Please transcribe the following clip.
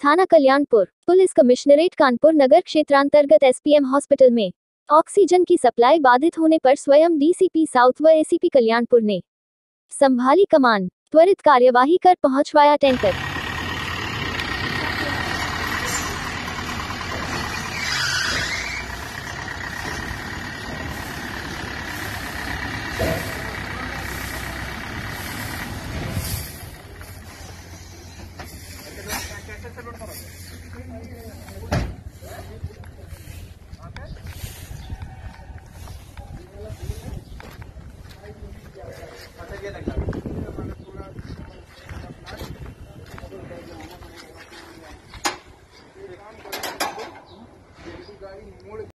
थाना Kalyanpur, police commissionerate Kanpur नगर क्षेत्रांतर्गत SPM hospital में। ऑक्सीजन की सप्लाई बाधित होने पर स्वयं डीसीपी साउथ व एसीपी कल्याणपुर ने। संभाली कमान, त्वरित कार्यवाही कर पहुंचवाया टैंकर। மூளை